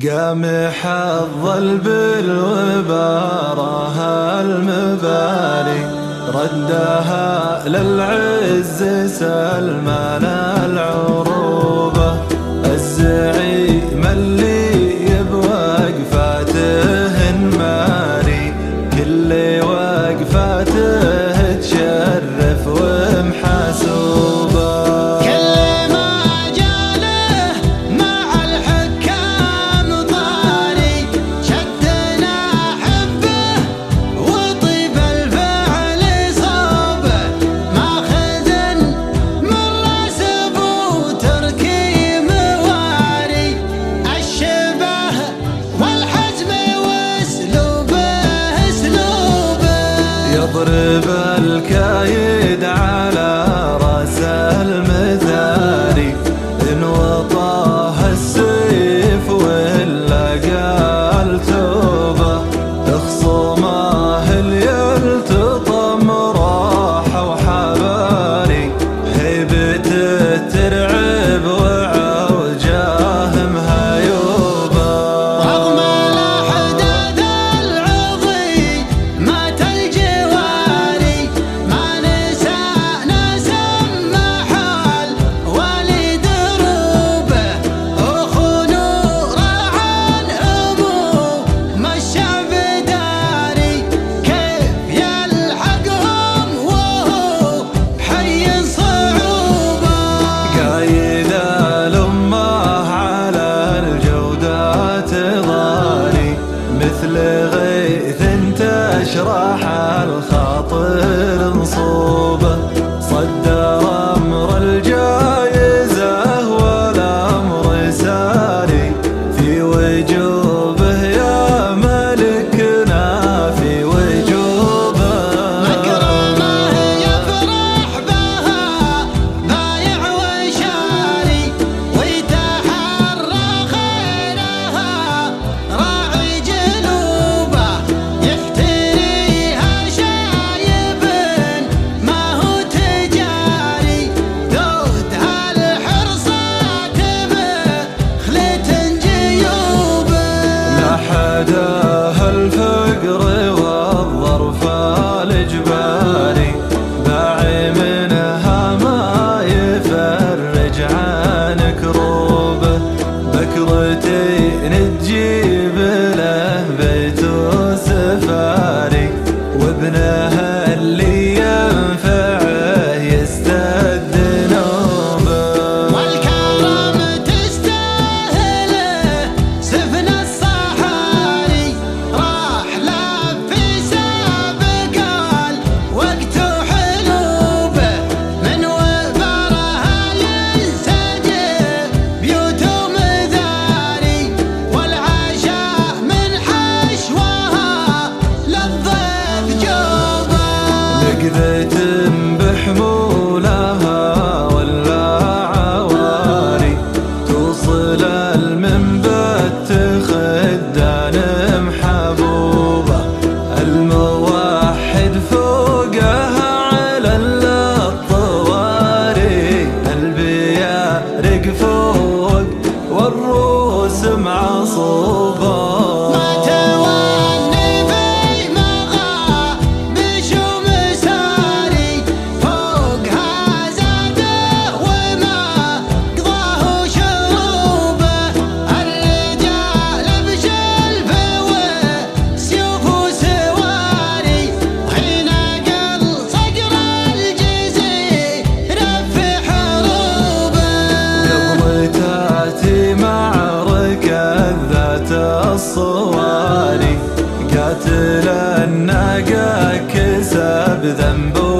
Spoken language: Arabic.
قام حظ بالوبارة المباري ردها للعز سلمان العروبة. الزعيم اللي بوقفاته ماري كل وقفاته تشرح الخاطر نصوص. kaybeder الصواري. قاتل النقا كسب ذنبه.